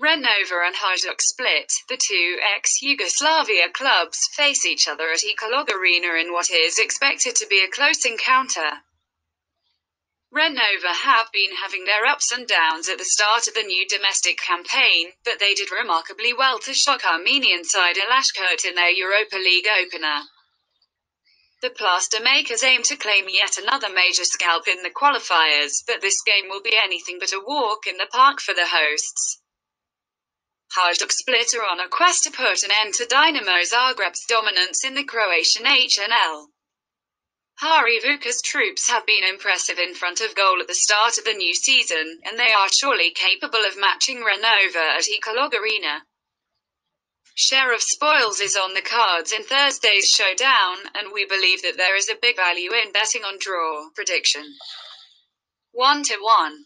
Renova and Hajduk Split, the two ex-Yugoslavia clubs, face each other at Ekolog Arena in what is expected to be a close encounter. Renova have been having their ups and downs at the start of the new domestic campaign, but they did remarkably well to shock Armenian side Alashkert in their Europa League opener. The plaster makers aim to claim yet another major scalp in the qualifiers, but this game will be anything but a walk in the park for the hosts. Hajduk Split are on a quest to put an end to Dinamo Zagreb's dominance in the Croatian HNL. Hari Vuka's troops have been impressive in front of goal at the start of the new season, and they are surely capable of matching Renova at Ekolog Arena. Share of spoils is on the cards in Thursday's showdown, and we believe that there is a big value in betting on draw prediction. 1 to 1.